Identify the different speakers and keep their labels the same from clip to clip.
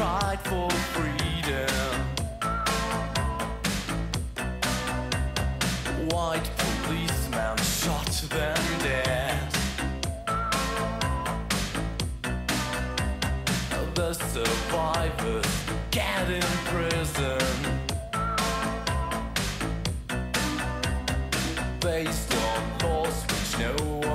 Speaker 1: for freedom. White policemen shot them dead. The survivors get in prison. Based on laws which no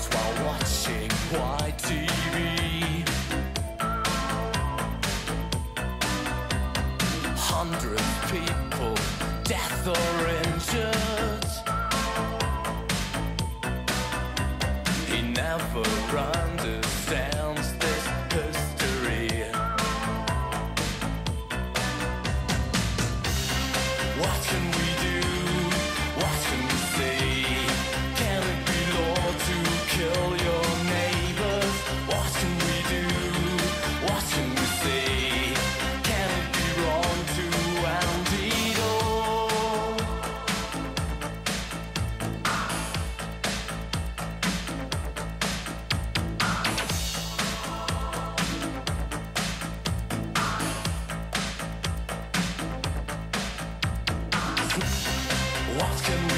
Speaker 1: Smiles while watching white TV. Hundred people, death or injured. He never understands this history. What can we can